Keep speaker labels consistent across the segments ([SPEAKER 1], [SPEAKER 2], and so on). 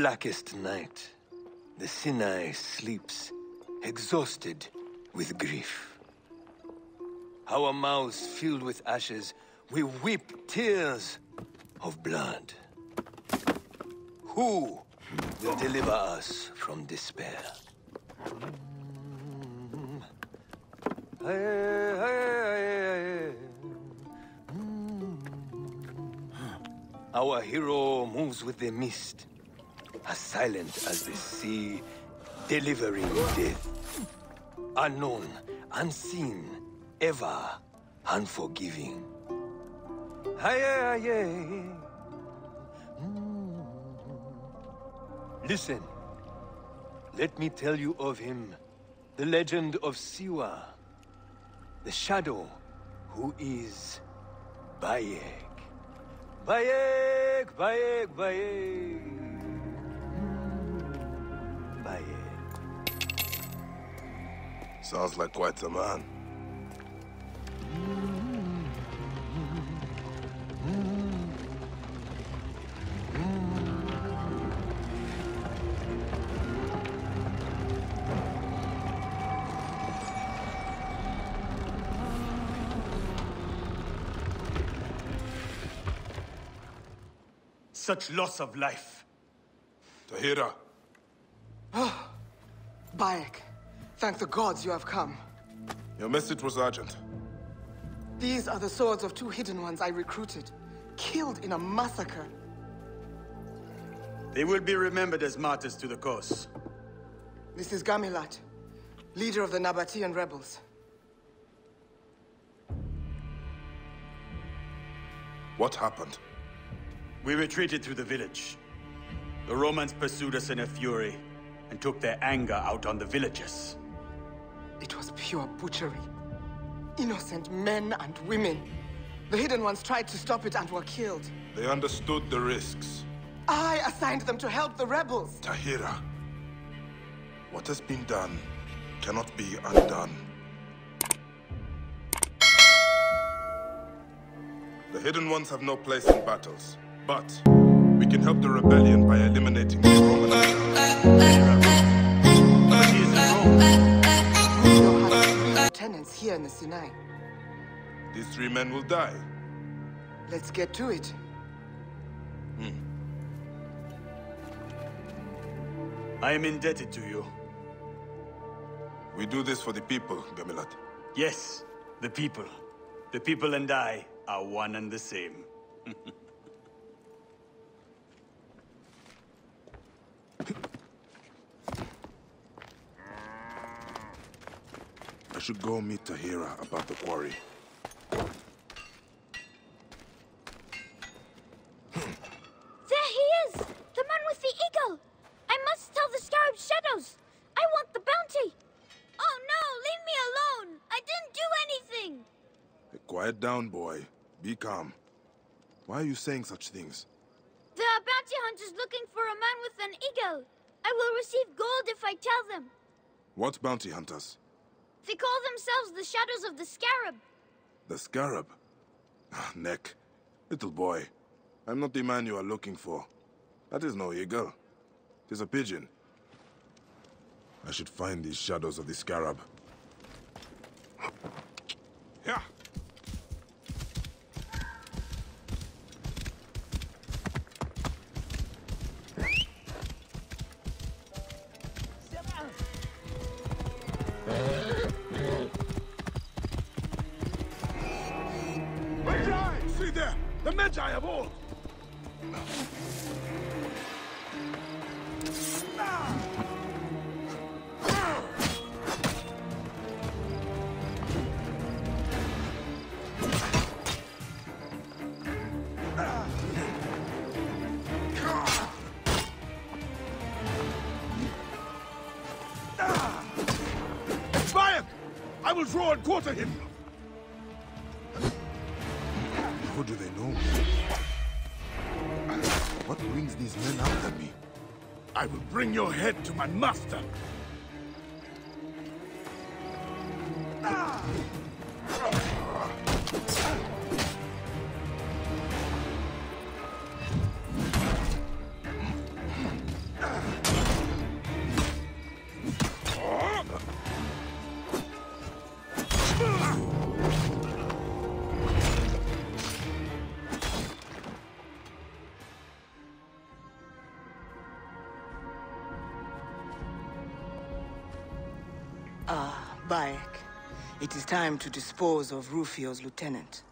[SPEAKER 1] Blackest night, the Sinai sleeps, exhausted with grief. Our mouths filled with ashes, we weep tears of blood. Who will deliver us from despair? Our hero moves with the mist, as silent as the sea, delivering death. Unknown, unseen, ever unforgiving. Aye, aye, aye. Mm. Listen. Let me tell you of him. The legend of Siwa. The shadow who is Bayek. Bayek, Bayek, Bayek.
[SPEAKER 2] Sounds like quite a man.
[SPEAKER 3] Such loss of life.
[SPEAKER 2] Tahira, ah,
[SPEAKER 4] Bayek, thank the gods you have come.
[SPEAKER 2] your message was urgent.
[SPEAKER 4] These are the swords of two hidden ones I recruited, killed in a massacre.
[SPEAKER 3] They will be remembered as martyrs to the cause.
[SPEAKER 4] This is Gamilat, leader of the Nabatean rebels.
[SPEAKER 2] What happened?
[SPEAKER 3] We retreated through the village. The Romans pursued us in a fury and took their anger out on the villagers.
[SPEAKER 4] It was pure butchery. Innocent men and women. The hidden ones tried to stop it and were killed.
[SPEAKER 2] They understood the risks.
[SPEAKER 4] I assigned them to help the rebels.
[SPEAKER 2] Tahira, what has been done cannot be undone. The Hidden Ones have no place in battles, but we can help the rebellion by eliminating the Roman
[SPEAKER 4] three lieutenants here in the Sinai.
[SPEAKER 2] These three men will die.
[SPEAKER 4] Let's get to it. Hmm.
[SPEAKER 3] I am indebted to you.
[SPEAKER 2] We do this for the people, Gamilat.
[SPEAKER 3] Yes, the people. The people and I are one and the same.
[SPEAKER 2] I should go meet Tahira about the quarry.
[SPEAKER 5] There he is! The man with the eagle! I must tell the Scarab Shadows! I want the bounty! Oh no, leave me alone! I didn't do anything!
[SPEAKER 2] Quiet down, boy. Be calm. Why are you saying such things?
[SPEAKER 5] There are bounty hunters looking for a man with an eagle. I will receive gold if I tell them.
[SPEAKER 2] What bounty hunters?
[SPEAKER 5] They call themselves the Shadows of the Scarab.
[SPEAKER 2] The Scarab? Ah, Neck. Little boy. I'm not the man you are looking for. That is no eagle. It is a pigeon. I should find these shadows of the Scarab. Yeah. I will bring your head to my master!
[SPEAKER 4] Time to dispose of Rufio's lieutenant.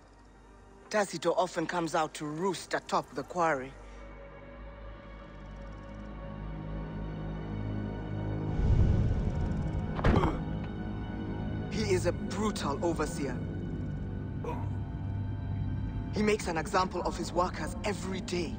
[SPEAKER 4] Tacito often comes out to roost atop the quarry. He is a brutal overseer. He makes an example of his workers every day.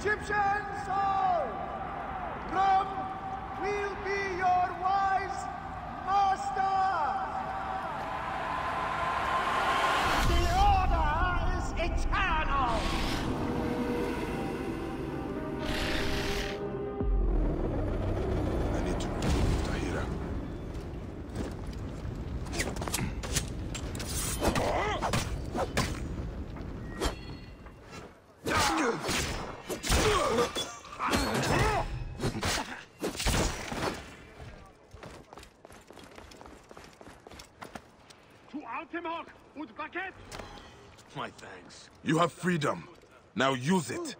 [SPEAKER 6] Egyptian soul, Rome will be
[SPEAKER 1] My thanks.
[SPEAKER 2] You have freedom. Now use it.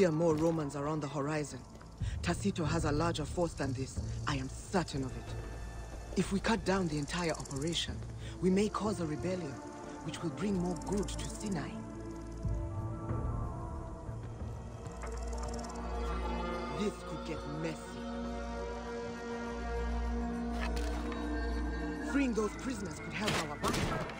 [SPEAKER 4] Fear more Romans are on the horizon. Tacito has a larger force than this. I am certain of it. If we cut down the entire operation, we may cause a rebellion, which will bring more good to Sinai. This could get messy. Freeing those prisoners could help our battle.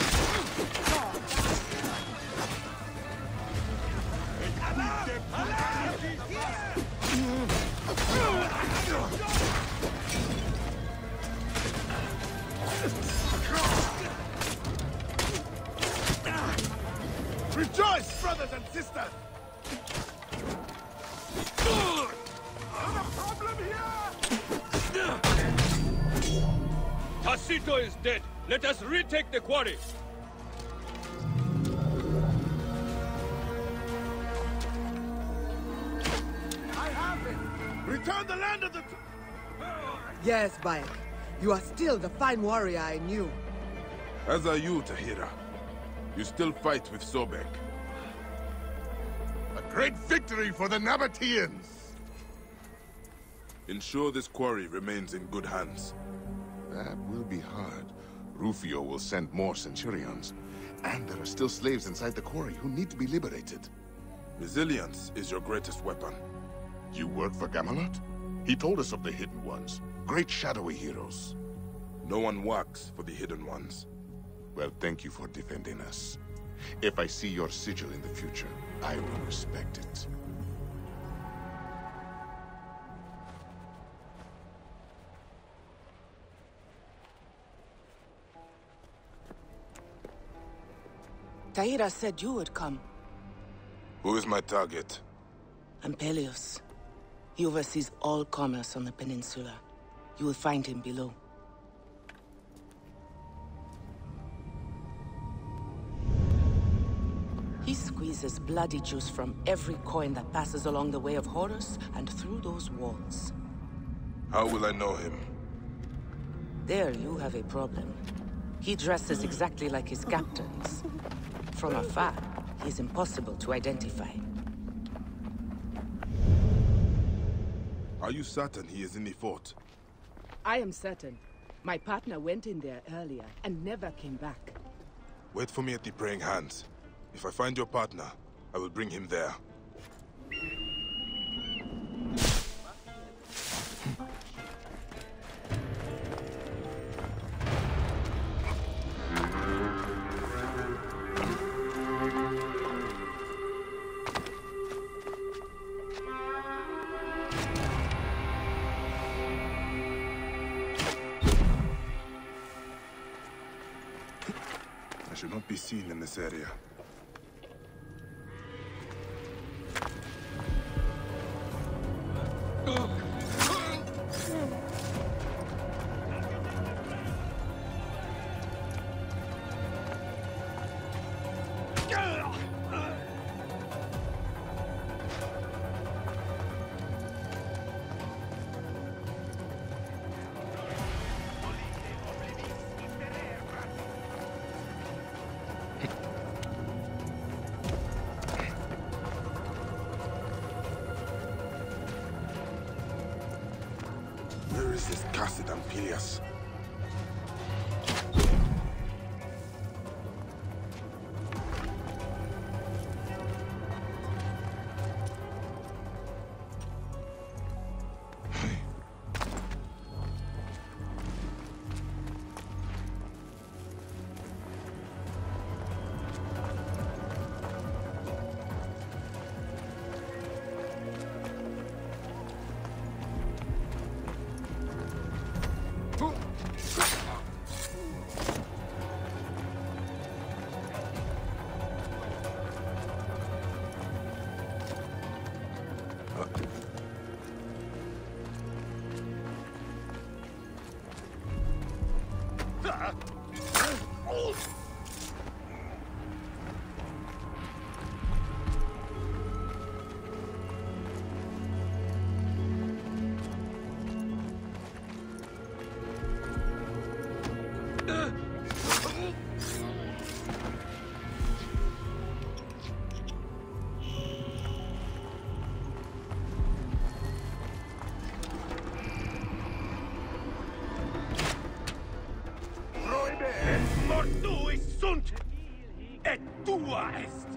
[SPEAKER 6] Rejoice, brothers and sisters!
[SPEAKER 7] Tacito is dead. Let us retake the quarry.
[SPEAKER 6] Return the land of the...
[SPEAKER 4] Yes, Bayek. You are still the fine warrior I knew.
[SPEAKER 2] As are you, Tahira. You still fight with Sobek.
[SPEAKER 6] A great victory for the Nabateans!
[SPEAKER 2] Ensure this quarry remains in good hands.
[SPEAKER 8] That will be hard. Rufio will send more Centurions. And there are still slaves inside the quarry who need to be liberated.
[SPEAKER 2] Resilience is your greatest weapon.
[SPEAKER 8] You work for Gamilat? He told us of the Hidden Ones. Great shadowy heroes.
[SPEAKER 2] No one works for the Hidden Ones.
[SPEAKER 8] Well, thank you for defending us. If I see your sigil in the future, I will respect it.
[SPEAKER 9] Tahira said you would come.
[SPEAKER 2] Who is my target?
[SPEAKER 9] I'm Peleus. He oversees all commerce on the peninsula. You will find him below. He squeezes bloody juice from every coin that passes along the way of Horus and through those walls.
[SPEAKER 2] How will I know him?
[SPEAKER 9] There you have a problem. He dresses exactly like his captains. From afar, he is impossible to identify.
[SPEAKER 2] Are you certain he is in the fort?
[SPEAKER 9] I am certain. My partner went in there earlier and never came back.
[SPEAKER 2] Wait for me at the Praying Hands. If I find your partner, I will bring him there. wise.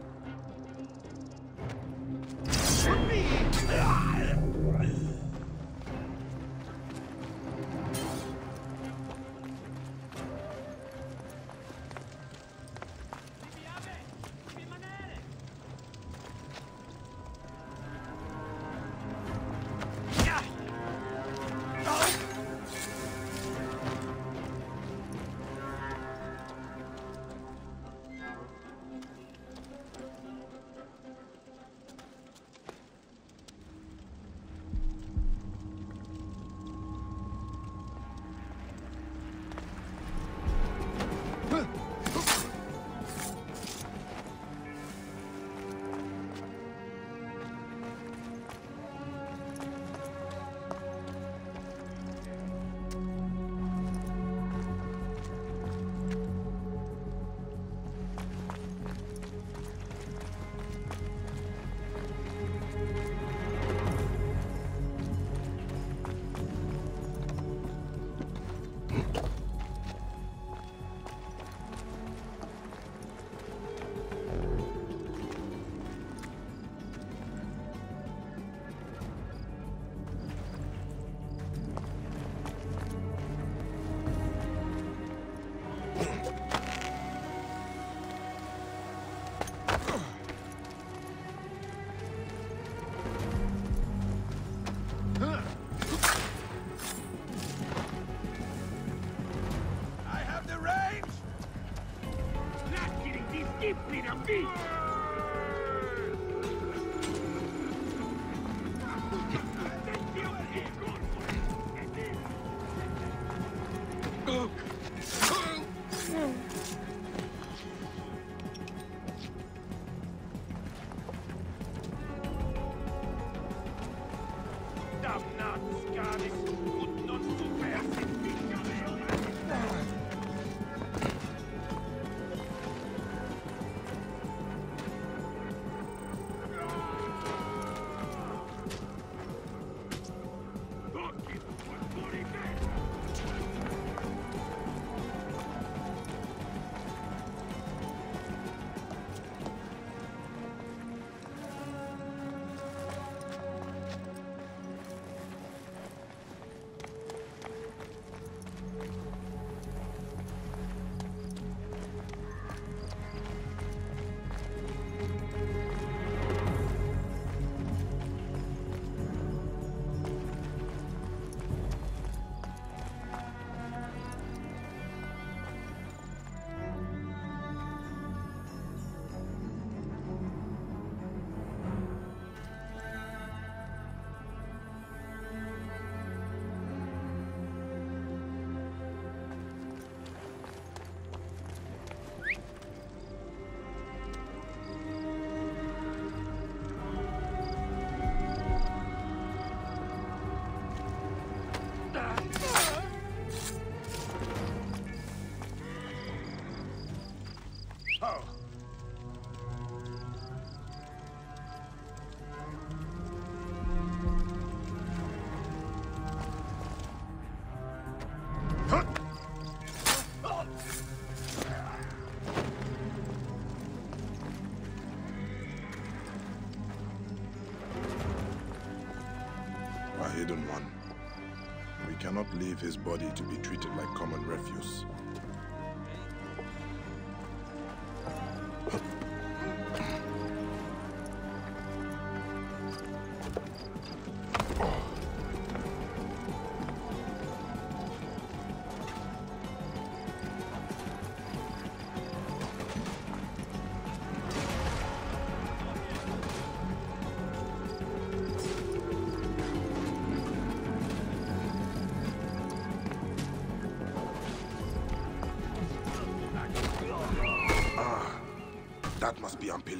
[SPEAKER 2] Cannot leave his body to be treated like common refuse.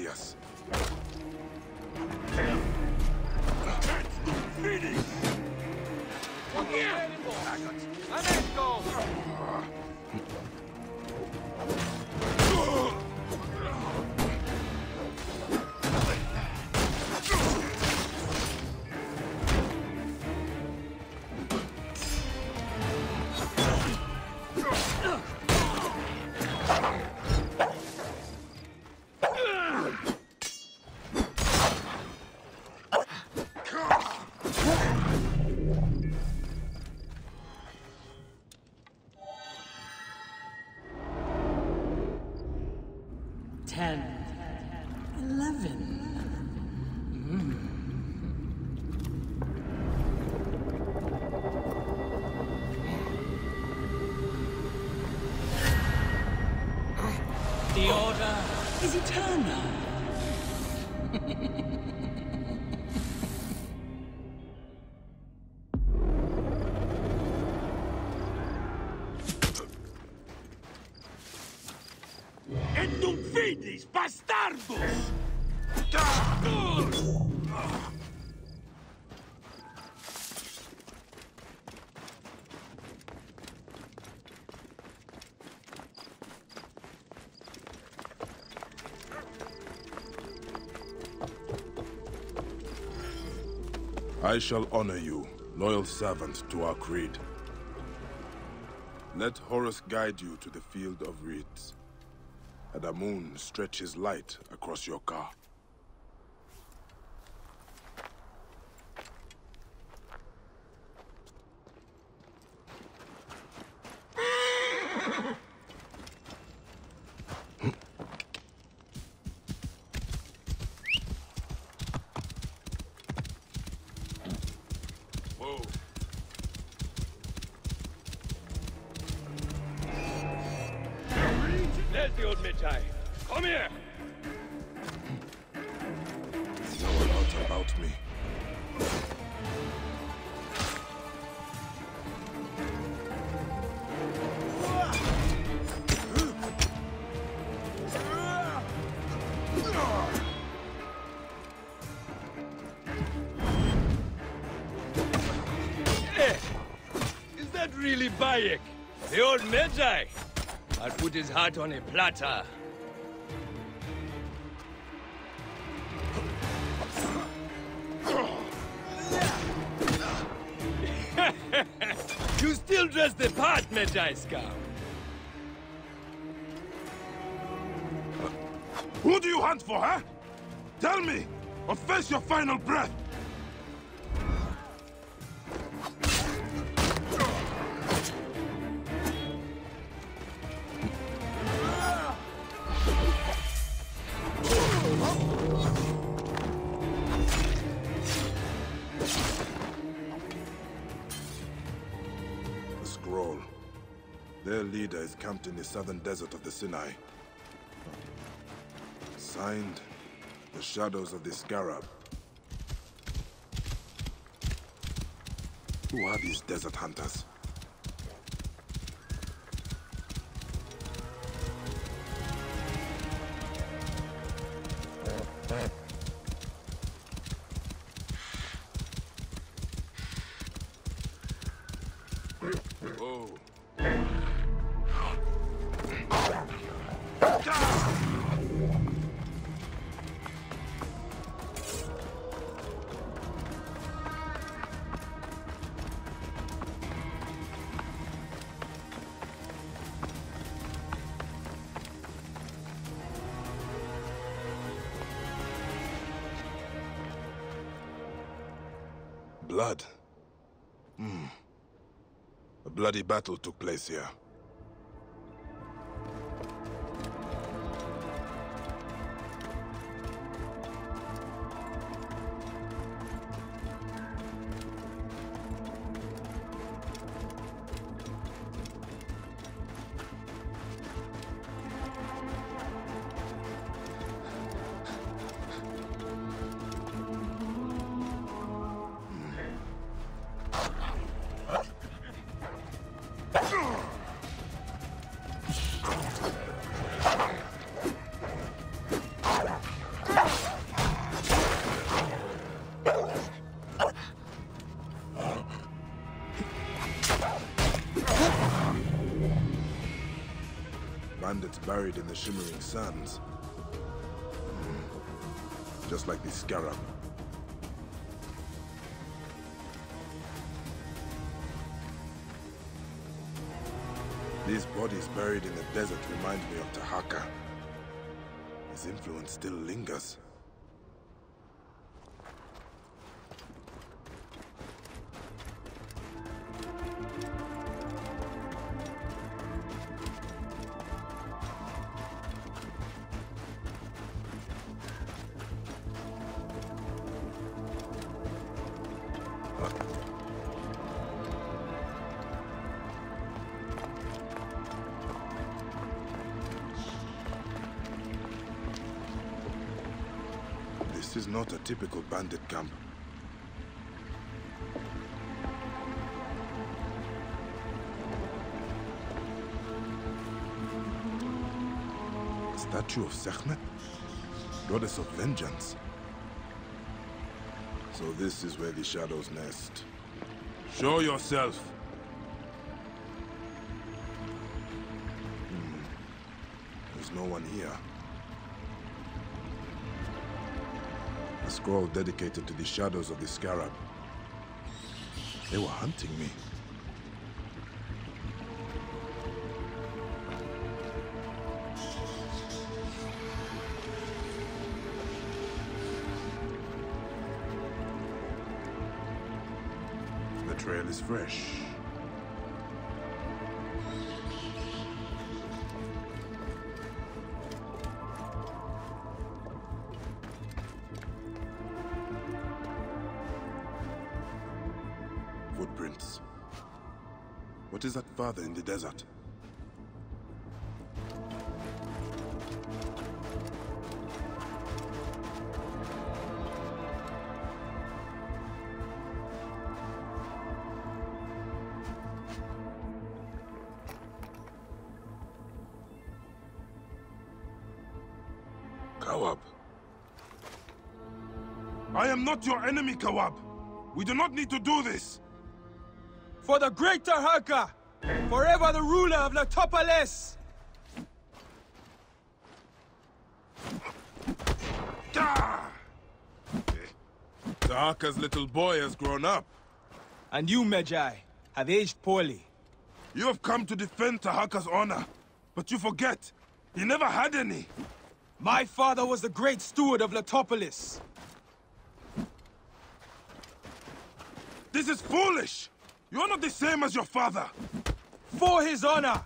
[SPEAKER 2] Must
[SPEAKER 10] Ten.
[SPEAKER 6] Bastardos!
[SPEAKER 2] I shall honor you, loyal servant to our creed. Let Horus guide you to the field of reeds. And Amun moon stretches light across your car.
[SPEAKER 7] Heart on a platter.
[SPEAKER 2] Leader is camped in the southern desert of the Sinai. Signed, the shadows of the Scarab. Who are these desert hunters? Bloody battle took place here. The shimmering sands. Hmm. Just like the Scarab. These bodies buried in the desert remind me of Taharqa. His influence still lingers. This is not a typical bandit camp. Statue of Sekhmet? Goddess of vengeance. So this is where the shadows nest. Show yourself! Scroll dedicated to the shadows of the Scarab. They were hunting me. The trail is fresh. other in the desert. Kawab. I am not your enemy, Kawab. We do not need to do this.
[SPEAKER 7] For the greater Haka! Forever the ruler of Letopolis!
[SPEAKER 2] Ah! Taharqa's little boy has grown up.
[SPEAKER 7] And you, Medjay, have aged poorly.
[SPEAKER 2] You have come to defend Taharqa's honor, but you forget, he never had any.
[SPEAKER 7] My father was the great steward of Letopolis.
[SPEAKER 2] This is foolish! You are not the same as your father!
[SPEAKER 7] For his honor!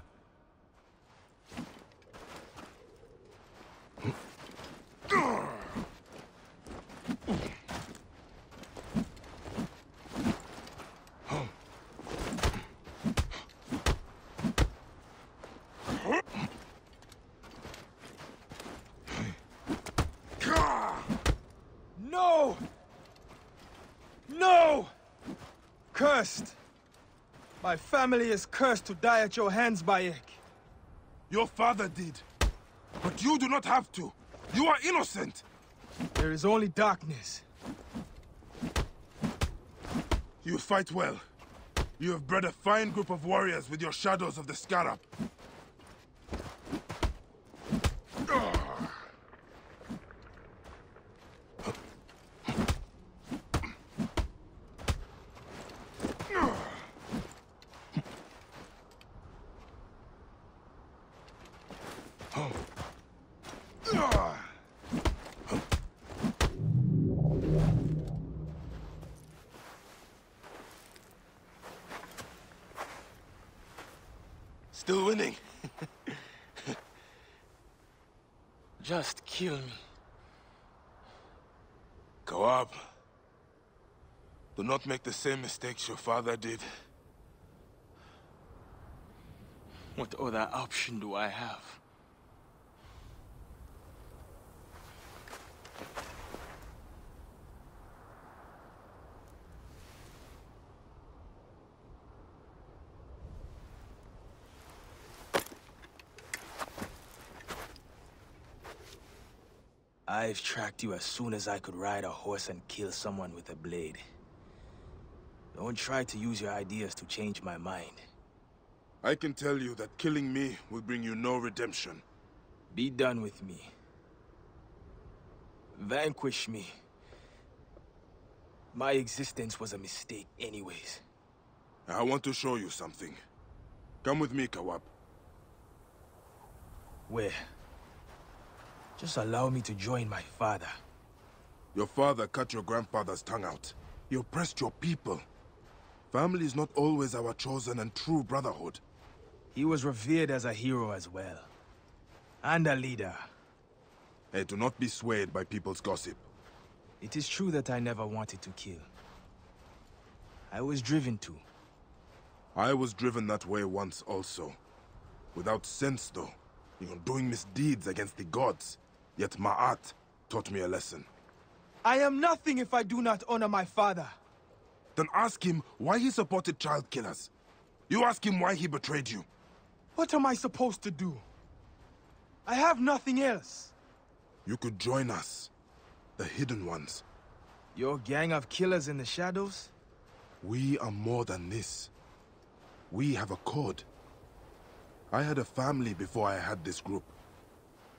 [SPEAKER 7] No! No! Cursed! My family is cursed to die at your hands, Bayek.
[SPEAKER 2] Your father did. But you do not have to. You are innocent.
[SPEAKER 7] There is only darkness.
[SPEAKER 2] You fight well. You have bred a fine group of warriors with your shadows of the Scarab. Still winning.
[SPEAKER 7] Just kill me.
[SPEAKER 2] Kawab. Do not make the same mistakes your father did.
[SPEAKER 7] What other option do I have? I've tracked you as soon as I could ride a horse and kill someone with a blade. Don't try to use your ideas to change my mind.
[SPEAKER 2] I can tell you that killing me will bring you no redemption.
[SPEAKER 7] Be done with me. Vanquish me. My existence was a mistake anyways.
[SPEAKER 2] I want to show you something. Come with me, Kawab.
[SPEAKER 7] Where? Just allow me to join my father.
[SPEAKER 2] Your father cut your grandfather's tongue out. He oppressed your people. Family is not always our chosen and true brotherhood.
[SPEAKER 7] He was revered as a hero as well. And a leader.
[SPEAKER 2] Hey, do not be swayed by people's gossip.
[SPEAKER 7] It is true that I never wanted to kill. I was driven to.
[SPEAKER 2] I was driven that way once also. Without sense, though. You know, doing misdeeds against the gods. Yet Ma'at taught me a lesson.
[SPEAKER 7] I am nothing if I do not honor my father.
[SPEAKER 2] Then ask him why he supported child killers. You ask him why he betrayed you.
[SPEAKER 7] What am I supposed to do? I have nothing else.
[SPEAKER 2] You could join us. The Hidden Ones.
[SPEAKER 7] Your gang of killers in the shadows?
[SPEAKER 2] We are more than this. We have a code. I had a family before I had this group.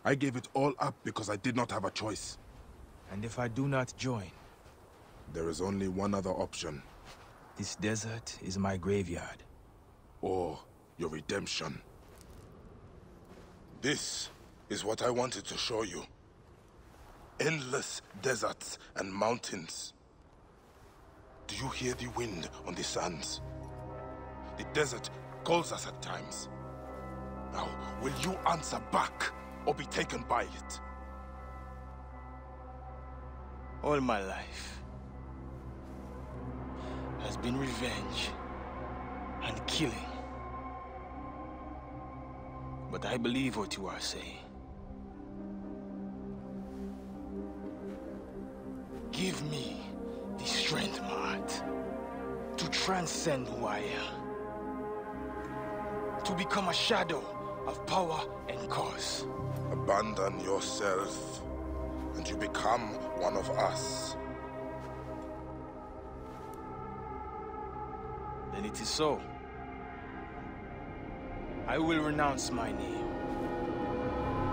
[SPEAKER 2] I gave it all up because I did not have a choice.
[SPEAKER 7] And if I do not join?
[SPEAKER 2] There is only one other option.
[SPEAKER 7] This desert is my graveyard.
[SPEAKER 2] Or your redemption. This is what I wanted to show you. Endless deserts and mountains. Do you hear the wind on the sands? The desert calls us at times. Now, will you answer back or be taken by it?
[SPEAKER 7] All my life has been revenge and killing. But I believe what you are saying. Give me the strength, Ma'at, to transcend who I am. To become a shadow of power and cause.
[SPEAKER 2] Abandon yourself. and you become one of us.
[SPEAKER 7] Then it is so. I will renounce my name.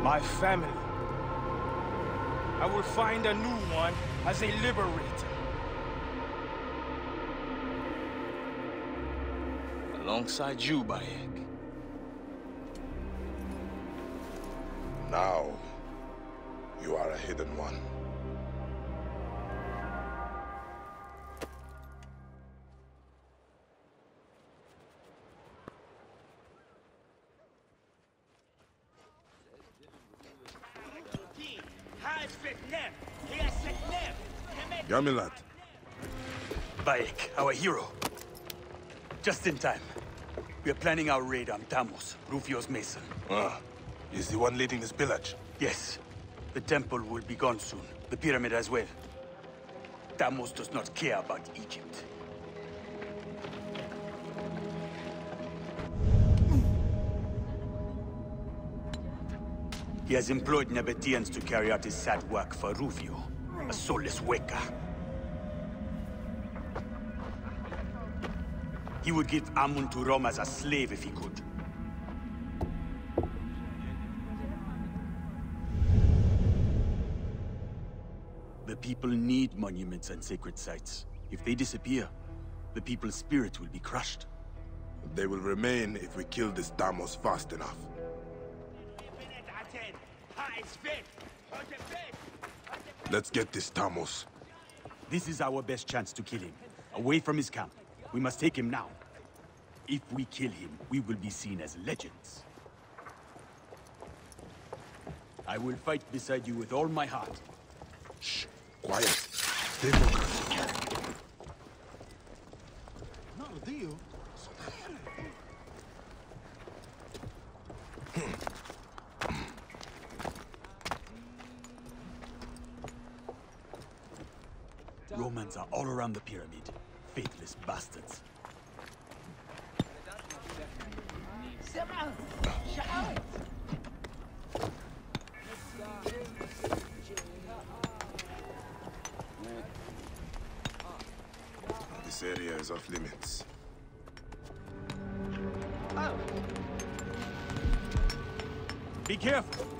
[SPEAKER 7] My family. I will find a new one as a liberator. Alongside you, Bayek.
[SPEAKER 2] Now, you are a hidden one. Gamilat,
[SPEAKER 3] Bayek, our hero. Just in time. We are planning our raid on Thamos, Rufio's mason.
[SPEAKER 2] ah, is the one leading this pillage?
[SPEAKER 3] Yes. The temple will be gone soon. The pyramid as well. Thamos does not care about Egypt. He has employed Nabataeans to carry out his sad work for Rufio, a soulless Weka. He would give Amun to Rome as a slave if he could. The people need monuments and sacred sites. If they disappear, the people's spirit will be crushed.
[SPEAKER 2] They will remain if we kill this Thamos fast enough. Let's get this Thamos.
[SPEAKER 3] This is our best chance to kill him. Away from his camp. We must take him now. If we kill him, we will be seen as legends. I will fight beside you with all my heart.
[SPEAKER 2] Shh, quiet. Stay focused.
[SPEAKER 3] Romans are all around the pyramid. Faithless bastards.
[SPEAKER 2] Limits.
[SPEAKER 3] Be careful!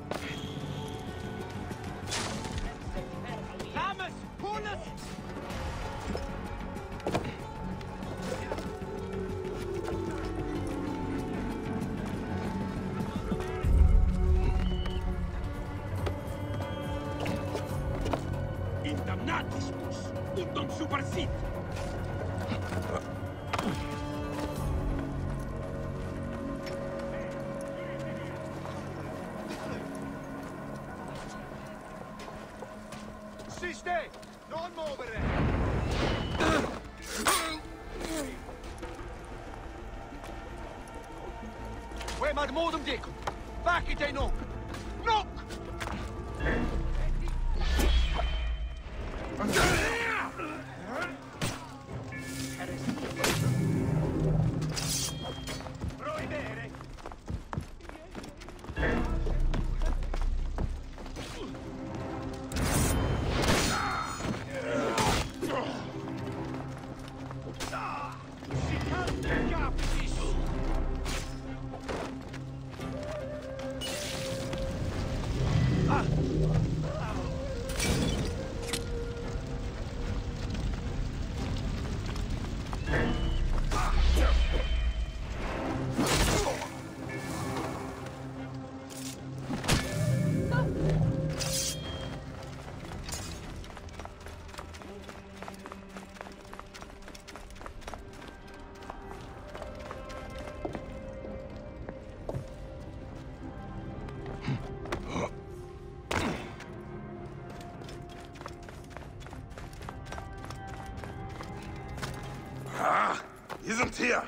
[SPEAKER 2] Isn't here.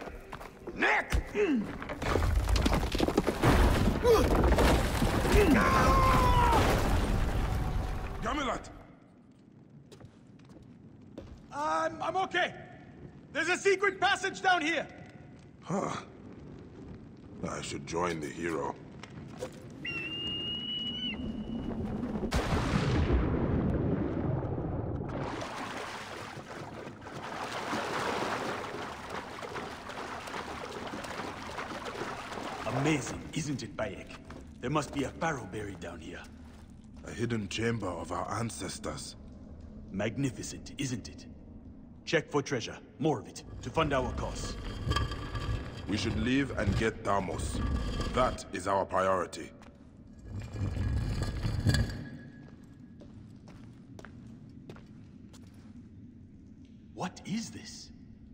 [SPEAKER 6] Nick!
[SPEAKER 2] Gamilat,
[SPEAKER 3] I'm, I'm okay. There's a secret passage down here. Huh.
[SPEAKER 2] I should join the hero.
[SPEAKER 3] Amazing, isn't it, Bayek? There must be a pharaoh buried down here.
[SPEAKER 2] A hidden chamber of our ancestors.
[SPEAKER 3] Magnificent, isn't it? Check for treasure, more of it, to fund our cause.
[SPEAKER 2] We should leave and get Thamos. That is our priority.
[SPEAKER 3] What is this?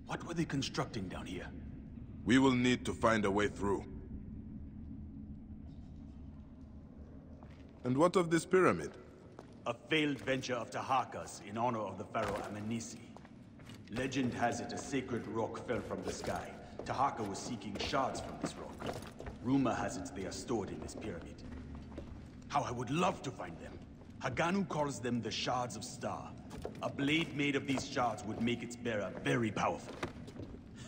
[SPEAKER 3] What were they constructing down here?
[SPEAKER 2] We will need to find a way through. And what of this pyramid?
[SPEAKER 3] A failed venture of Taharqa's in honor of the pharaoh Amenisi. Legend has it a sacred rock fell from the sky. Taharka was seeking shards from this rock. Rumor has it they are stored in this pyramid. How I would love to find them. Haganu calls them the Shards of Star. A blade made of these shards would make its bearer very powerful.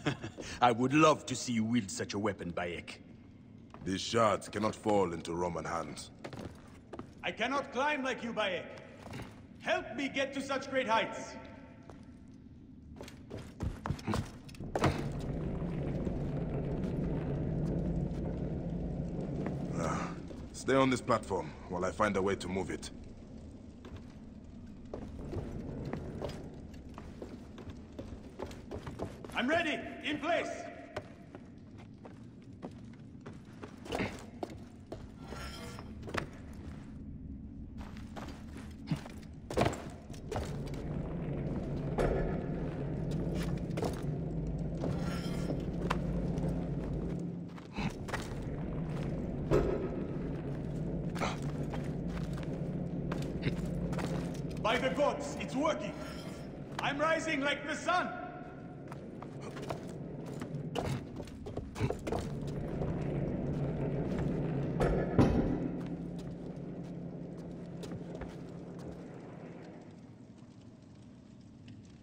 [SPEAKER 3] I would love to see you wield such a weapon, Bayek.
[SPEAKER 2] These shards cannot fall into Roman hands.
[SPEAKER 3] I cannot climb like you, Bayek. Help me get to such great heights.
[SPEAKER 2] Stay on this platform while I find a way to move it.
[SPEAKER 3] I'm ready! In place! By the gods, it's working! I'm rising like the sun!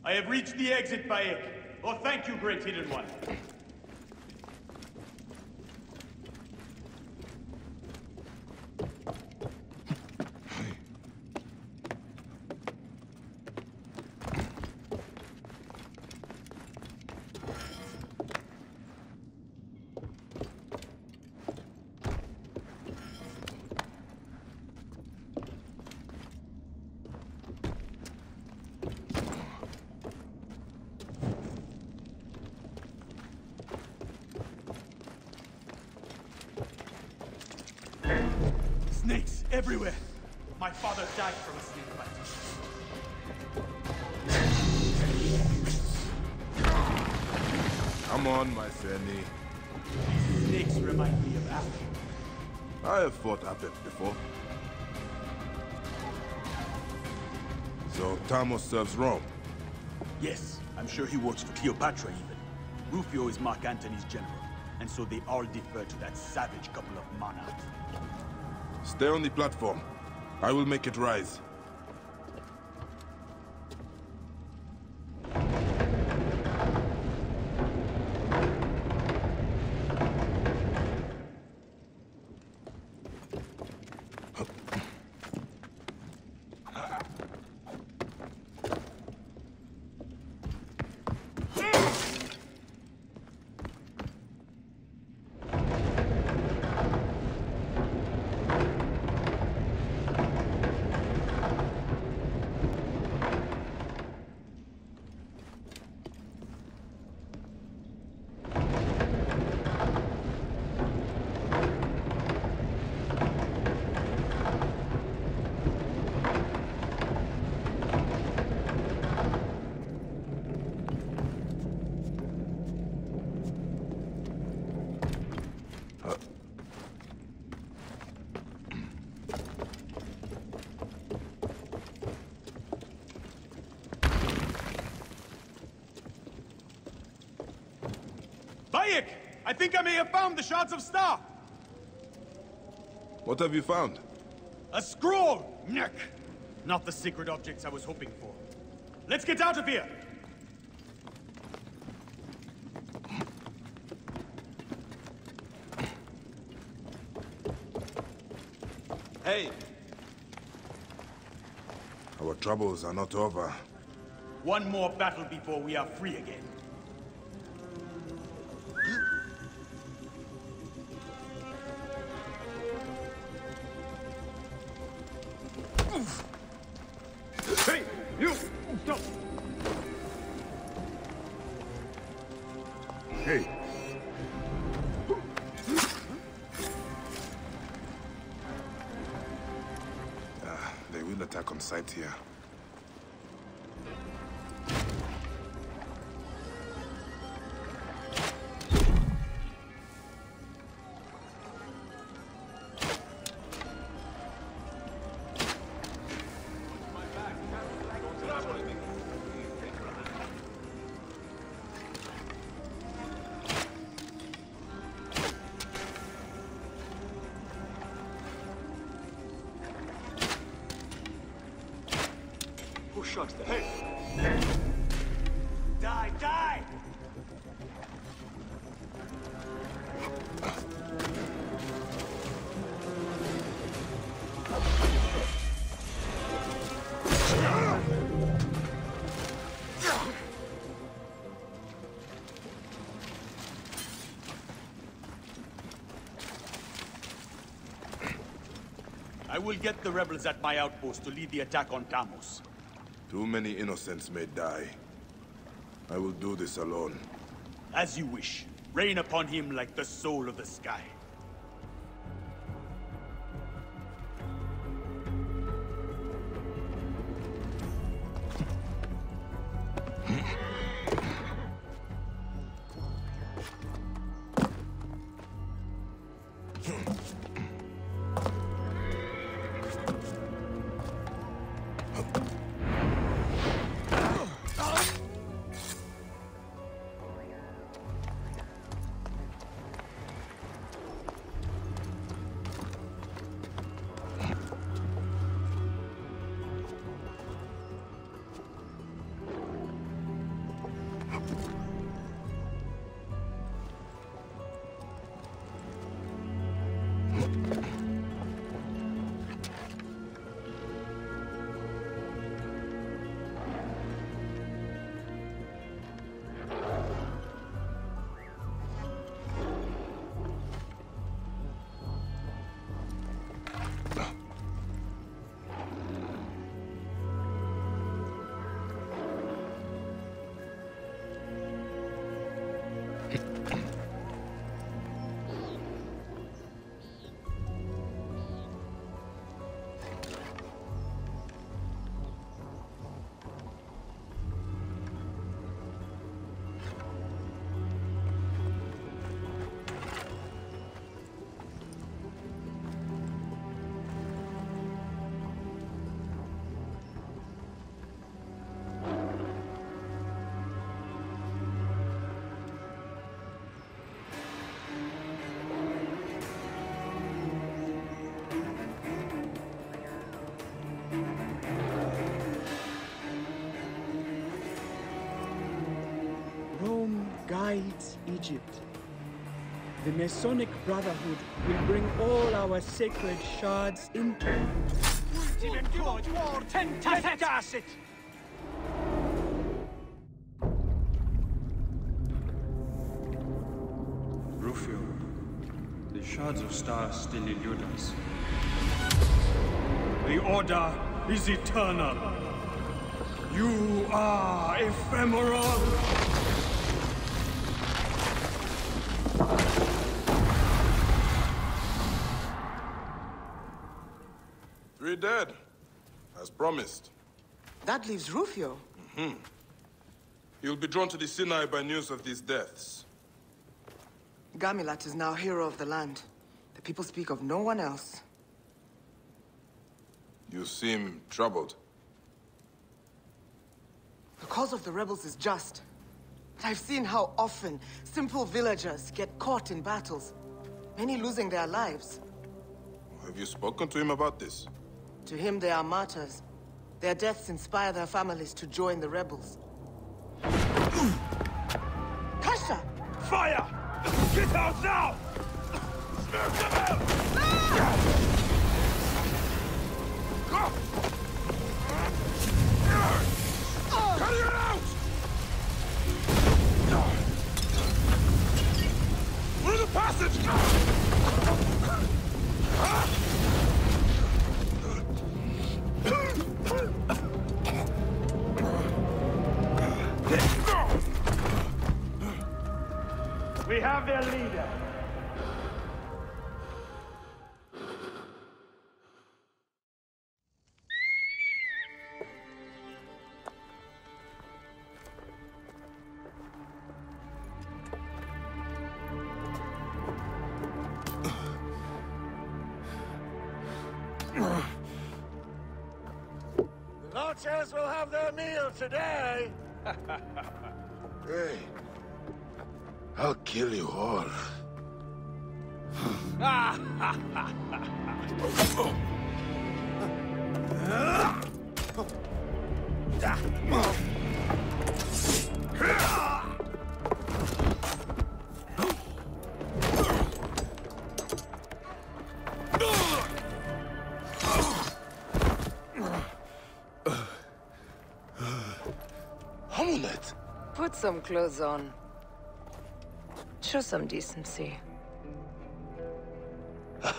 [SPEAKER 3] I have reached the exit, Bayek. Oh, thank you, Great Hidden One.
[SPEAKER 2] Fought Apep before. So Thamos serves Rome.
[SPEAKER 3] Yes, I'm sure he works for Cleopatra even. Rufio is Mark Antony's general, and so they all defer to that savage couple of monarchs.
[SPEAKER 2] Stay on the platform. I will make it rise.
[SPEAKER 3] Bayek! I think I may have found the Shards of Star!
[SPEAKER 2] What have you found?
[SPEAKER 3] A scroll! Nyek! Not the secret objects I was hoping for. Let's get out of here!
[SPEAKER 6] Hey,
[SPEAKER 2] Our troubles are not over.
[SPEAKER 3] One more battle before we are free again. I will get the rebels at my outpost to lead the attack on Thamos.
[SPEAKER 2] Too many innocents may die. I will do this alone.
[SPEAKER 3] As you wish. Rain upon him like the soul of the sky.
[SPEAKER 11] The Masonic Brotherhood will bring all our sacred shards into
[SPEAKER 12] Rufio, the shards of stars still elude us. The Order is eternal. You are ephemeral.
[SPEAKER 2] Three dead, as promised.
[SPEAKER 4] That leaves Rufio.
[SPEAKER 2] Mm-hmm. He'll be drawn to the Sinai by news of these deaths.
[SPEAKER 4] Gamilat is now hero of the land. The people speak of no one else.
[SPEAKER 2] You seem troubled.
[SPEAKER 4] The cause of the rebels is just. But I've seen how often simple villagers get caught in battles, many losing their lives.
[SPEAKER 2] Have you spoken to him about this?
[SPEAKER 4] To him, they are martyrs. Their deaths inspire their families to join the rebels. Kasha!
[SPEAKER 6] Fire! Get out now! Smash them out!
[SPEAKER 2] Carry it out! Through the passage!
[SPEAKER 6] Have their leader.
[SPEAKER 13] No chance we'll have their meal today.
[SPEAKER 14] Clothes on. Show some decency.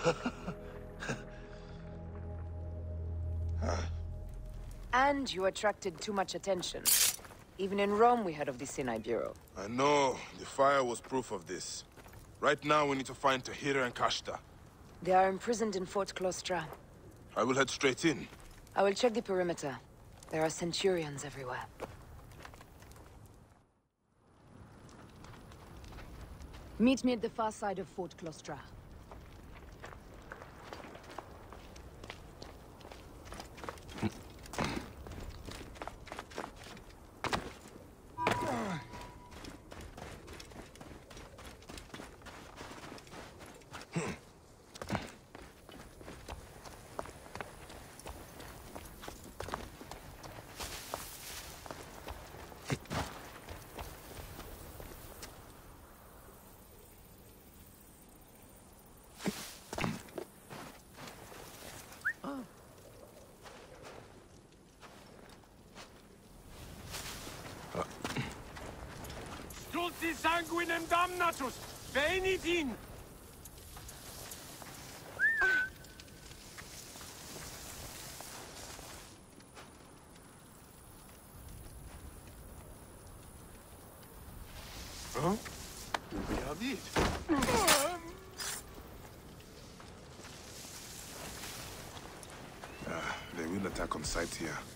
[SPEAKER 14] and you attracted too much attention. Even in Rome, we heard of the Sinai Bureau.
[SPEAKER 2] I know. The fire was proof of this. Right now, we need to find Tahira and Kashta.
[SPEAKER 14] They are imprisoned in Fort Klostra.
[SPEAKER 2] I will head straight in.
[SPEAKER 14] I will check the perimeter. There are Centurions everywhere.
[SPEAKER 15] Meet me at the far side of Fort Klostra.
[SPEAKER 6] Stulti sanguinem damnatus! Venit in!
[SPEAKER 2] We they will attack on sight here.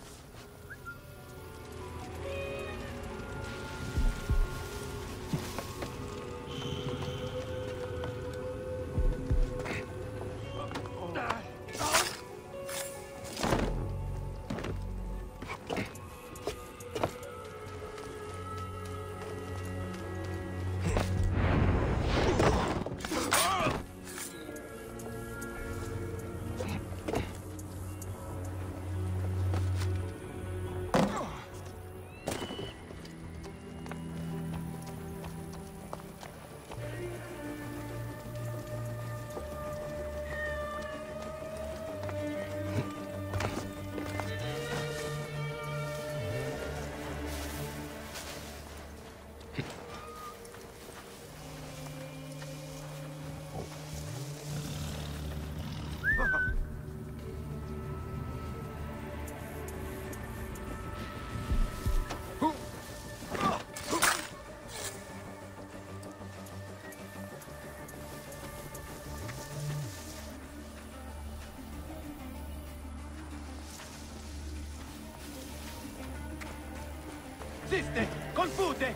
[SPEAKER 6] impazziste! Confute!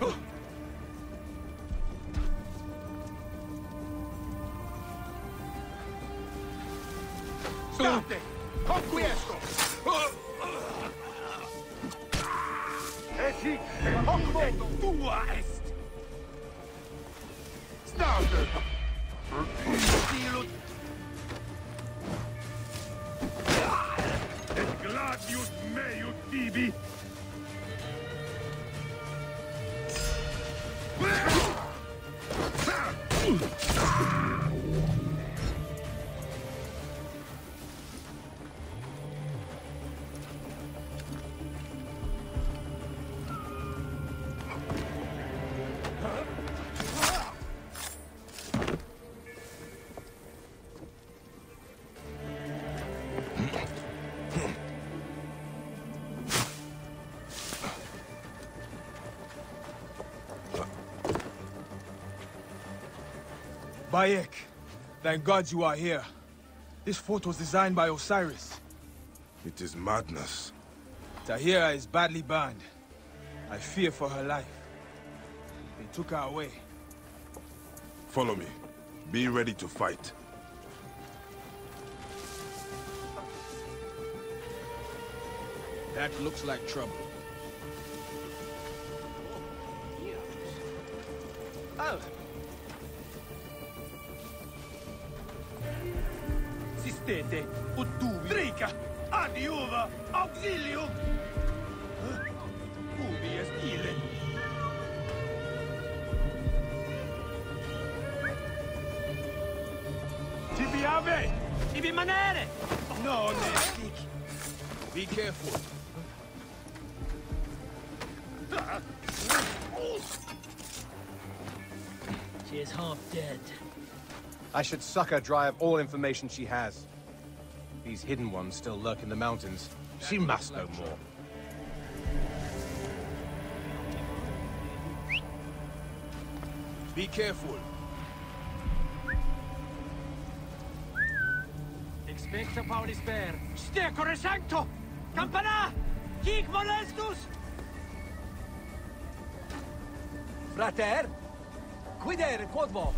[SPEAKER 6] Oh.
[SPEAKER 7] Bayek, thank God you are here. This fort was designed by Osiris.
[SPEAKER 2] It is madness.
[SPEAKER 7] Tahira is badly burned. I fear for her life. They took her away.
[SPEAKER 2] Follow me. Be ready to fight.
[SPEAKER 7] That looks like trouble.
[SPEAKER 6] No, ne.
[SPEAKER 7] Be careful.
[SPEAKER 10] She is half dead.
[SPEAKER 16] I should suck her dry of all information she has. These hidden ones still lurk in the mountains. She must know more.
[SPEAKER 7] Be careful.
[SPEAKER 6] Expecto Paulis per. Stecore sancto! Campana! Hic molestus!
[SPEAKER 10] Frater, quidere quod vos?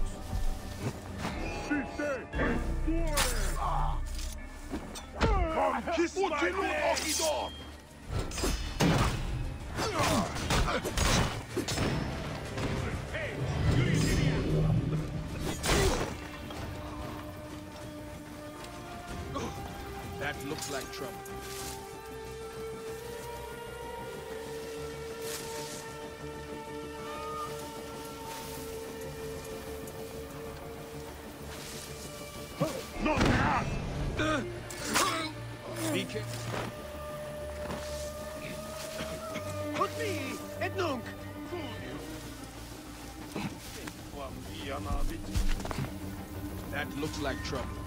[SPEAKER 6] Come kiss my leg!
[SPEAKER 7] That looks like trouble.
[SPEAKER 6] Non grad!
[SPEAKER 7] Be careful.
[SPEAKER 6] Cos et.
[SPEAKER 7] That looks like trouble.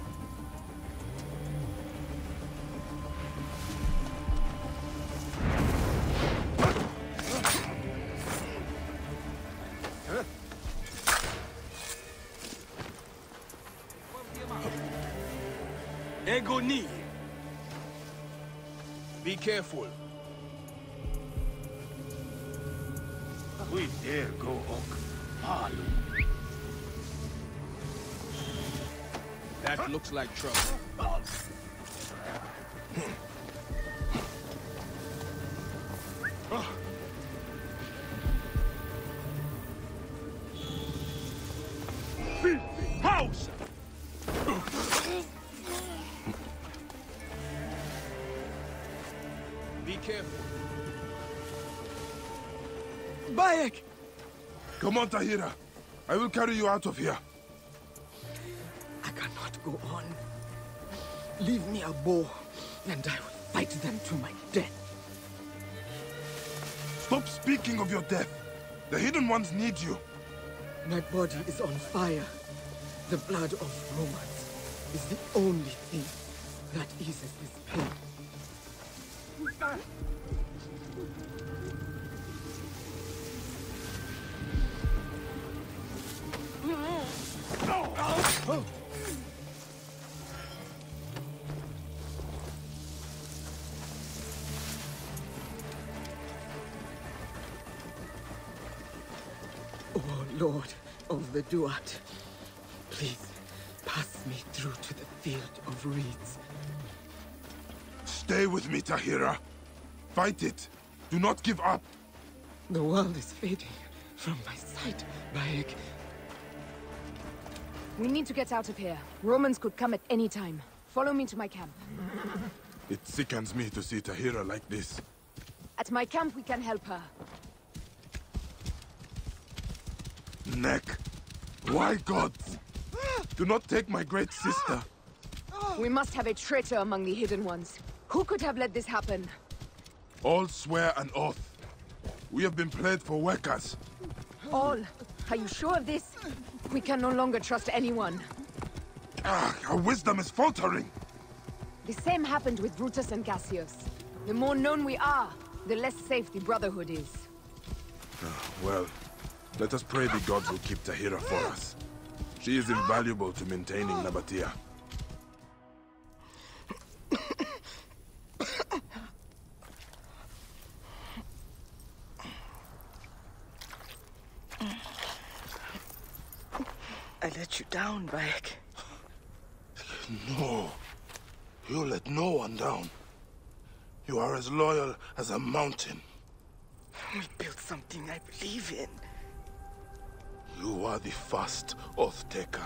[SPEAKER 7] Careful.
[SPEAKER 6] We dare go hook. Palu.
[SPEAKER 7] That looks like trouble.
[SPEAKER 2] Come on, Tahira. I will carry you out of here.
[SPEAKER 17] I cannot go on. Leave me a bow, and I will fight them to my death.
[SPEAKER 2] Stop speaking of your death. The Hidden Ones need you.
[SPEAKER 17] My body is on fire. The blood of Romans is the only thing that eases this pain. Duat, please pass me through to the field of reeds.
[SPEAKER 2] Stay with me, Tahira. Fight it. Do not give up.
[SPEAKER 17] The world is fading from my sight, Bayek.
[SPEAKER 14] We need to get out of here. Romans could come at any time. Follow me to my camp.
[SPEAKER 2] It sickens me to see Tahira like this.
[SPEAKER 14] At my camp, we can help her.
[SPEAKER 2] Neck. Why, gods? Do not take my great sister.
[SPEAKER 14] We must have a traitor among the Hidden Ones. Who could have let this happen?
[SPEAKER 2] All swear an oath. We have been played for workers.
[SPEAKER 14] All. Are you sure of this? We can no longer trust anyone.
[SPEAKER 2] Ah, our wisdom is faltering.
[SPEAKER 14] The same happened with Brutus and Cassius. The more known we are, the less safe the Brotherhood is.
[SPEAKER 2] Well, let us pray the gods will keep Tahira for us. She is invaluable to maintaining Nabatia.
[SPEAKER 4] I let you down, Bayek.
[SPEAKER 2] No. You let no one down. You are as loyal as a mountain.
[SPEAKER 4] We built something I believe in.
[SPEAKER 2] You are the first Oath Taker,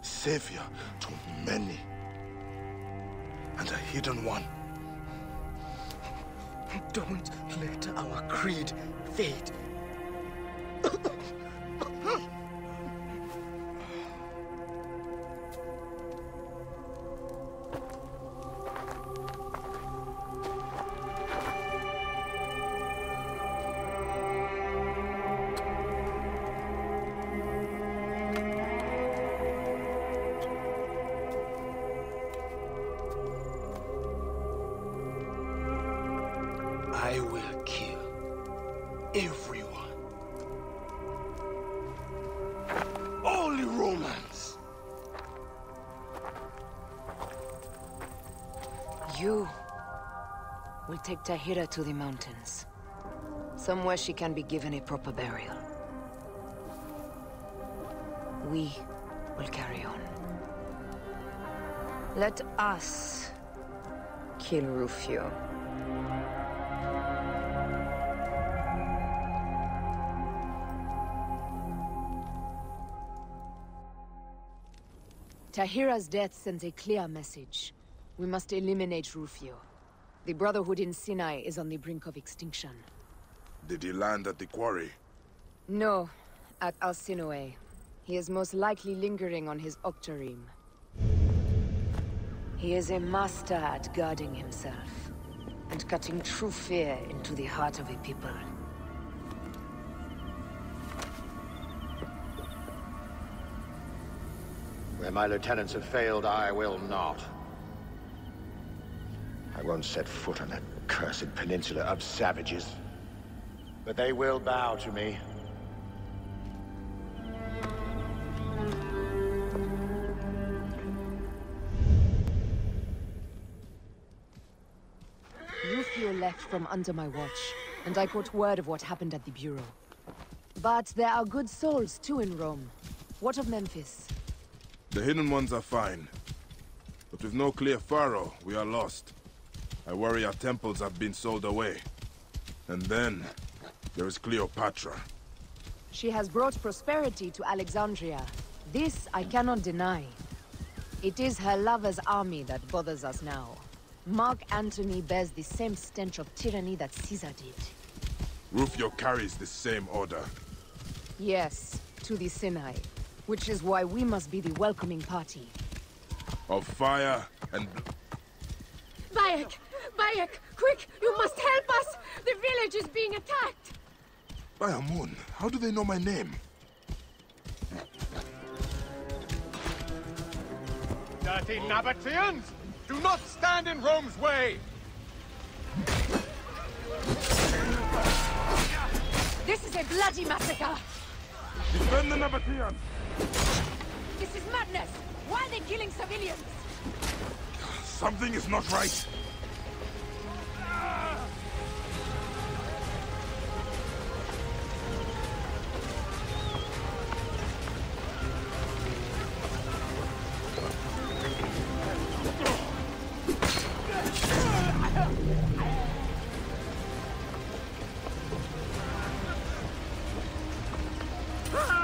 [SPEAKER 2] savior to many, and a hidden one.
[SPEAKER 4] Don't let our creed fade.
[SPEAKER 14] Tahira to the mountains. Somewhere she can be given a proper burial. We will carry on. Let us kill Rufio. Tahira's death sends a clear message. We must eliminate Rufio. The Brotherhood in Sinai is on the brink of extinction.
[SPEAKER 2] Did he land at the quarry?
[SPEAKER 14] No, at Alcinoe. He is most likely lingering on his Octareme. He is a master at guarding himself, and cutting true fear into the heart of a people.
[SPEAKER 13] Where my lieutenants have failed, I will not. I won't set foot on that cursed peninsula of savages. But they will bow to me.
[SPEAKER 14] Rufio left from under my watch, and I caught word of what happened at the Bureau. But there are good souls too in Rome. What of Memphis?
[SPEAKER 2] The hidden ones are fine. But with no clear pharaoh, we are lost. I worry our temples have been sold away. And then, there is Cleopatra.
[SPEAKER 14] She has brought prosperity to Alexandria. This I cannot deny. It is her lover's army that bothers us now. Mark Antony bears the same stench of tyranny that Caesar did.
[SPEAKER 2] Rufio carries the same order.
[SPEAKER 14] Yes, to the Sinai. Which is why we must be the welcoming party.
[SPEAKER 2] Of fire and...
[SPEAKER 18] Bayek! Bayek! Quick! You must help us! The village is being attacked!
[SPEAKER 2] Bayamun, how do they know my name?
[SPEAKER 6] Dirty Nabateans! Do not stand in Rome's way!
[SPEAKER 18] This is a bloody massacre!
[SPEAKER 2] Defend the Nabateans!
[SPEAKER 18] This is madness! Why are they killing civilians?
[SPEAKER 2] Something is not right. Ah!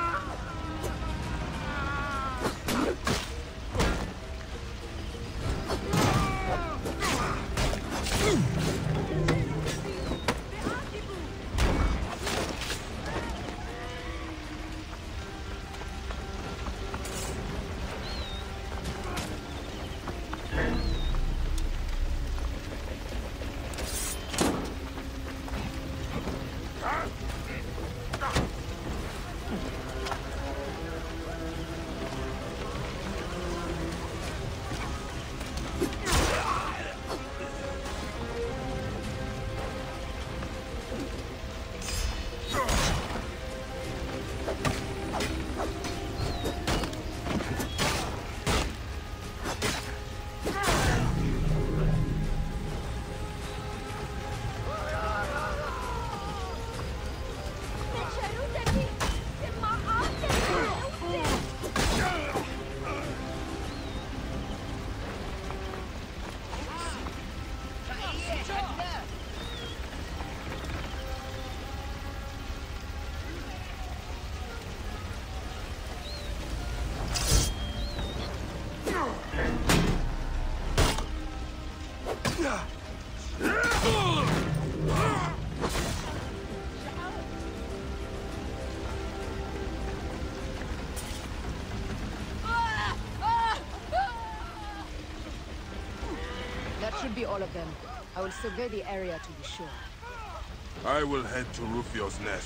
[SPEAKER 14] Should be all of them. I will survey the area to be sure.
[SPEAKER 2] I will head to Rufio's nest.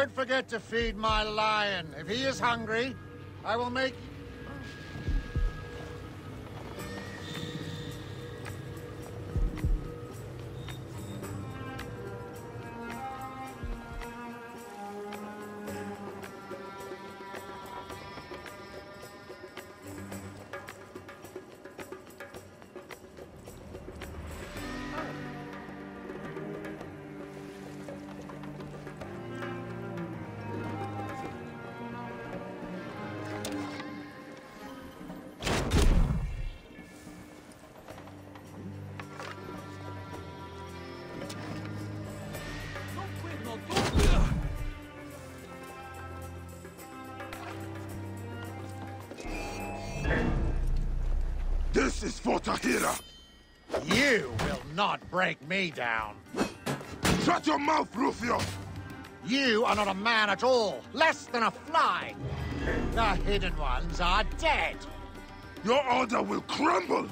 [SPEAKER 13] Don't forget to feed my lion. If he is hungry, I will make...
[SPEAKER 2] Tahira!
[SPEAKER 13] You will not break me down.
[SPEAKER 2] Shut your mouth, Rufio!
[SPEAKER 13] You are not a man at all, less than a fly. The Hidden Ones are dead.
[SPEAKER 2] Your order will crumble!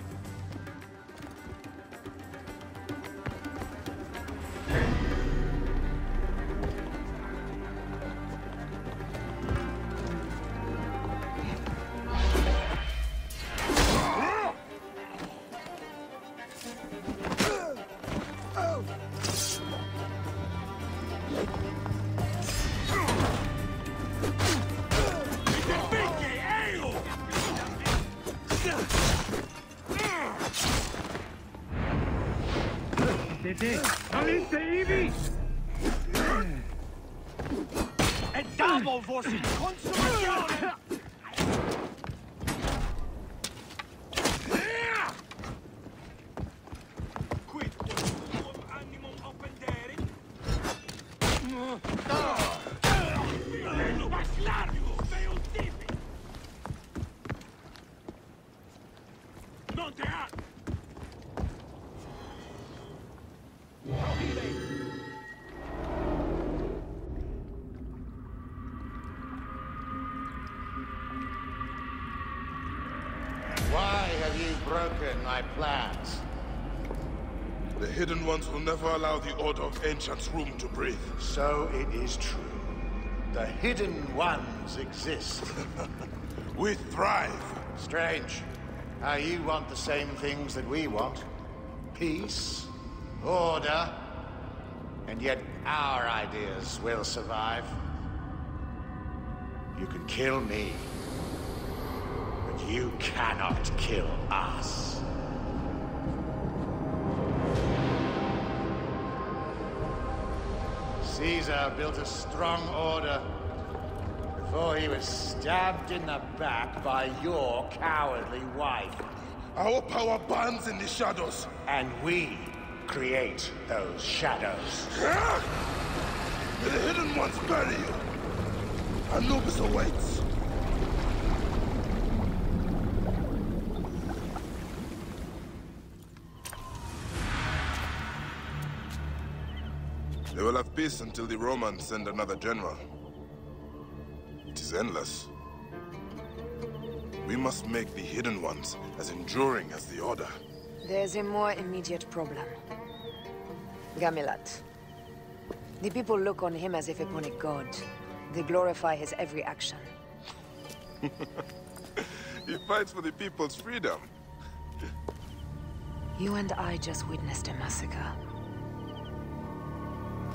[SPEAKER 2] Never allow the Order of Ancients room to breathe.
[SPEAKER 13] So it is true. The Hidden Ones exist.
[SPEAKER 2] we thrive.
[SPEAKER 13] Strange. How you want the same things that we want. Peace, order, and yet our ideas will survive. You can kill me, but you cannot kill us. Caesar built a strong order before he was stabbed in the back by your cowardly wife.
[SPEAKER 2] Our power burns in the shadows.
[SPEAKER 13] And we create those shadows.
[SPEAKER 2] May the Hidden Ones bury you. Anubis awaits. Peace until the Romans send another general. It is endless. We must make the Hidden Ones as enduring as the Order.
[SPEAKER 14] There's a more immediate problem. Gamilat. The people look on him as if upon a god. They glorify his every action.
[SPEAKER 2] he fights for the people's freedom.
[SPEAKER 14] You and I just witnessed a massacre.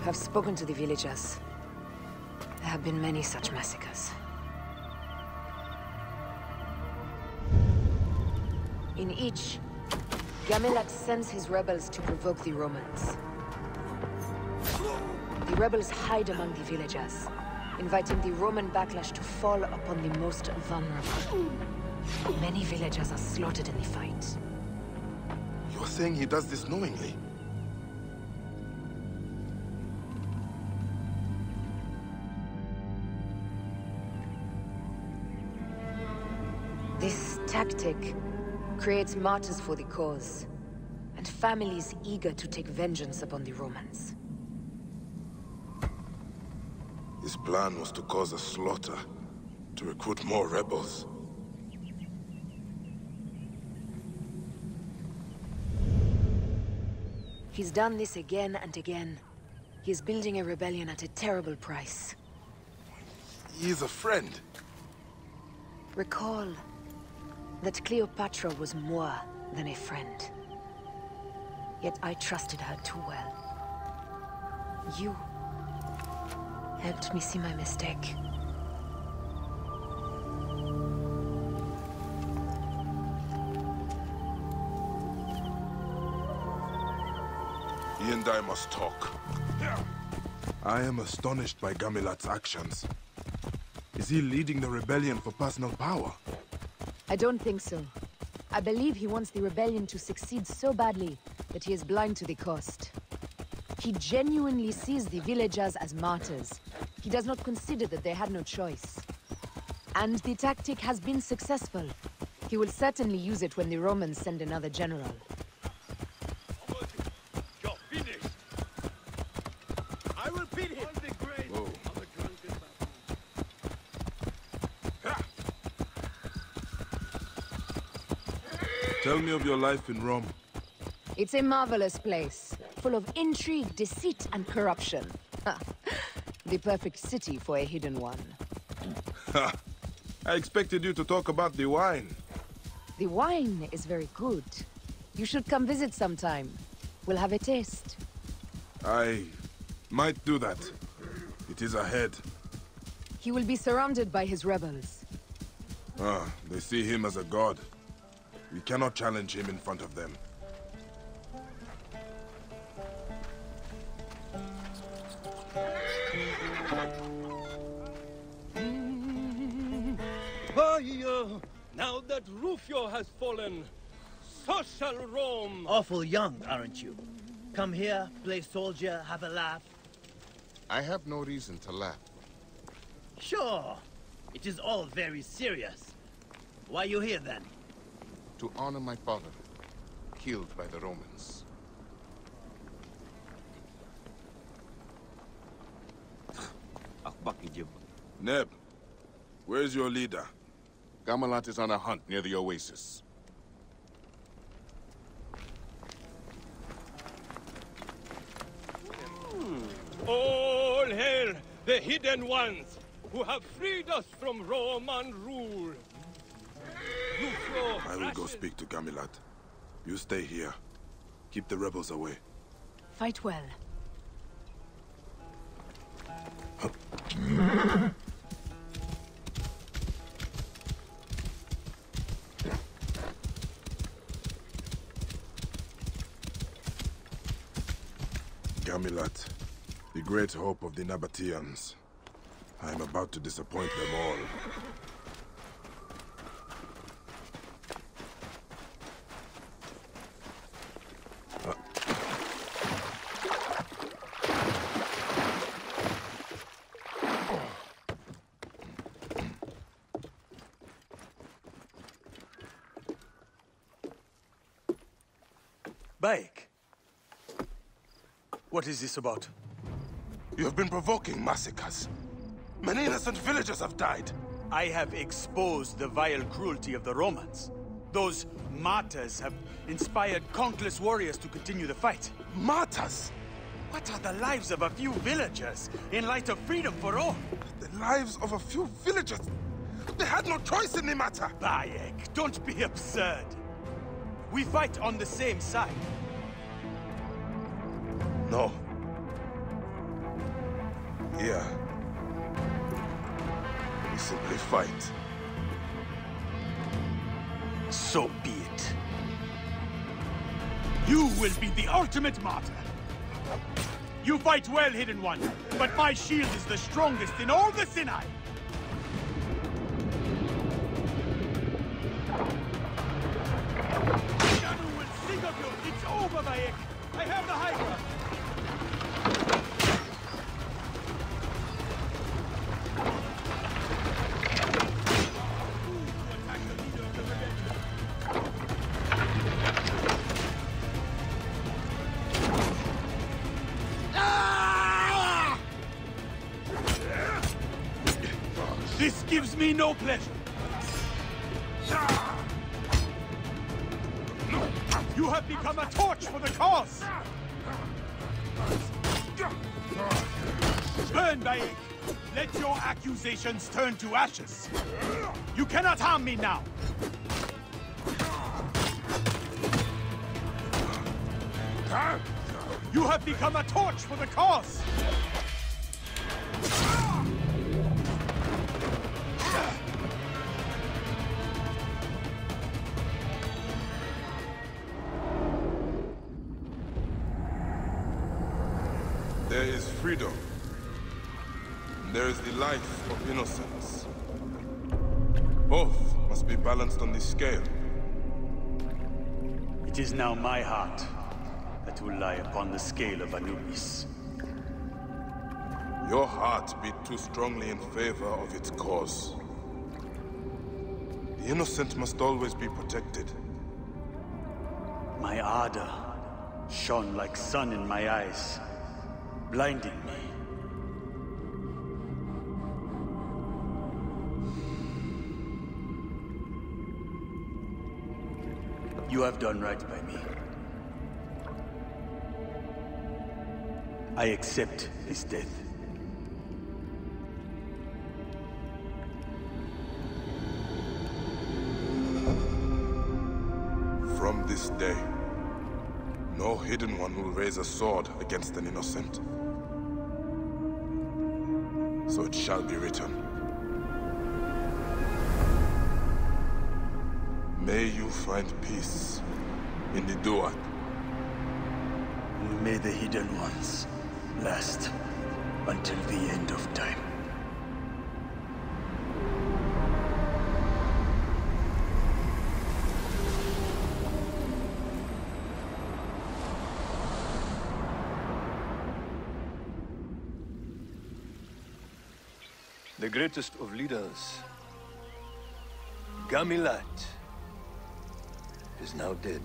[SPEAKER 14] I've spoken to the villagers. There have been many such massacres. In each, Gamilat sends his rebels to provoke the Romans. The rebels hide among the villagers, inviting the Roman backlash to fall upon the most vulnerable. Many villagers are slaughtered in the fight.
[SPEAKER 2] You are saying he does this knowingly?
[SPEAKER 14] Tactic creates martyrs for the cause, and families eager to take vengeance upon the Romans.
[SPEAKER 2] His plan was to cause a slaughter, to recruit more rebels.
[SPEAKER 14] He's done this again and again. He's building a rebellion at a terrible price.
[SPEAKER 2] He is a friend.
[SPEAKER 14] Recall that Cleopatra was more than a friend. Yet I trusted her too well. You helped me see my mistake.
[SPEAKER 2] He and I must talk. I am astonished by Gamilat's actions. Is he leading the rebellion for personal power?
[SPEAKER 14] I don't think so. I believe he wants the rebellion to succeed so badly that he is blind to the cost. He genuinely sees the villagers as martyrs. He does not consider that they had no choice. And the tactic has been successful. He will certainly use it when the Romans send another general.
[SPEAKER 6] You're finished. I will beat him. On the grave
[SPEAKER 2] Whoa.
[SPEAKER 6] of a drunken
[SPEAKER 2] Tell me of your life in Rome.
[SPEAKER 14] It's a marvelous place, full of intrigue, deceit, and corruption. the perfect city for a hidden one.
[SPEAKER 2] Ha! I expected you to talk about the wine.
[SPEAKER 14] The wine is very good. You should come visit sometime. We'll have a taste.
[SPEAKER 2] I might do that. It is ahead.
[SPEAKER 14] He will be surrounded by his rebels.
[SPEAKER 2] Ah, they see him as a god. We cannot challenge him in front of them.
[SPEAKER 19] Mm. Ah, now that Rufio has fallen, so shall Rome.
[SPEAKER 20] Awful young, aren't you? Come here, play soldier, have a laugh.
[SPEAKER 8] I have no reason to laugh.
[SPEAKER 20] Sure. It is all very serious. Why you here, then?
[SPEAKER 8] To honor my father, killed by the Romans.
[SPEAKER 2] Neb, where's your leader?
[SPEAKER 8] Gamilat is on a hunt near the oasis.
[SPEAKER 19] All hail the hidden ones who have freed us from Roman rule.
[SPEAKER 2] I will go speak to Gamilat. You stay here. Keep the rebels away.
[SPEAKER 14] Fight well.
[SPEAKER 2] Gamilat, the great hope of the Nabateans. I am about to disappoint them all.
[SPEAKER 3] Bayek. What is this about?
[SPEAKER 2] You have been provoking massacres. Many innocent villagers have died.
[SPEAKER 3] I have exposed the vile cruelty of the Romans. Those martyrs have inspired countless warriors to continue the fight.
[SPEAKER 2] Martyrs?
[SPEAKER 3] What are the lives of a few villagers in light of freedom for all?
[SPEAKER 2] The lives of a few villagers? They had no choice in the matter.
[SPEAKER 3] Bayek, don't be absurd. We fight on the same side. Ultimate martyr. You fight well, Hidden One, but my shield is the strongest in all the Sinai. Accusations turn to ashes! You cannot harm me now! You have become a torch for the cause!
[SPEAKER 2] Balanced on this scale.
[SPEAKER 3] It is now my heart that will lie upon the scale of Anubis.
[SPEAKER 2] Your heart beat too strongly in favor of its cause. The innocent must always be protected.
[SPEAKER 3] My ardor shone like sun in my eyes, blinding me. You have done right by me. I accept this death.
[SPEAKER 2] From this day, no hidden one will raise a sword against an innocent. So it shall be written. May you find peace in the Duat.
[SPEAKER 3] May the Hidden Ones last until the end of time.
[SPEAKER 1] The greatest of leaders, Gamilat is now dead.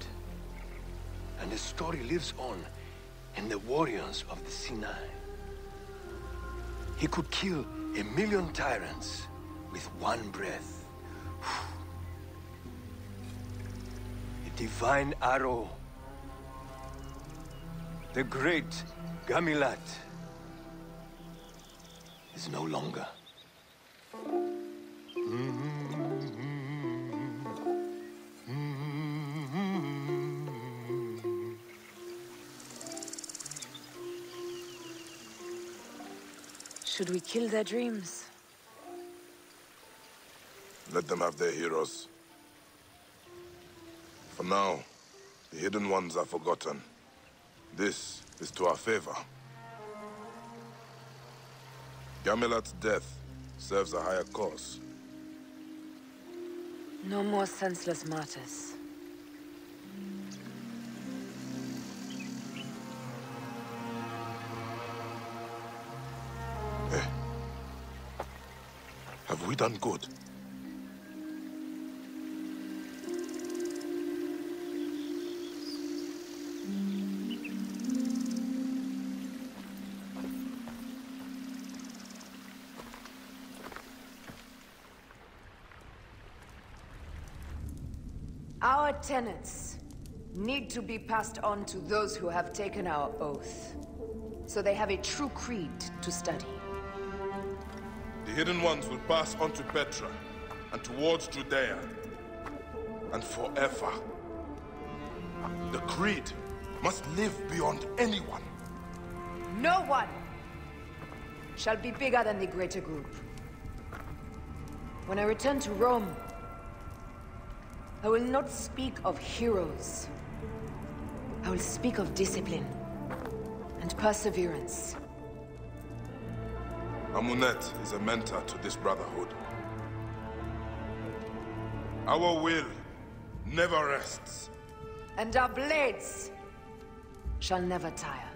[SPEAKER 1] And his story lives on in the warriors of the Sinai. He could kill a million tyrants with one breath. A divine arrow. The great Gamilat is no longer. Mm-hmm.
[SPEAKER 21] Should we kill their dreams?
[SPEAKER 2] Let them have their heroes. For now, the Hidden Ones are forgotten. This is to our favor. Gamilat's death serves a higher cause.
[SPEAKER 21] No more senseless martyrs.
[SPEAKER 2] Have we done good?
[SPEAKER 14] Our tenets need to be passed on to those who have taken our oath. So they have a true creed to study.
[SPEAKER 2] Hidden Ones will pass on to Petra, and towards Judea, and forever. The Creed must live beyond anyone.
[SPEAKER 14] No one shall be bigger than the greater group. When I return to Rome, I will not speak of heroes. I will speak of discipline and perseverance.
[SPEAKER 2] Amunet is a mentor to this brotherhood. Our will never rests.
[SPEAKER 14] And our blades shall never tire.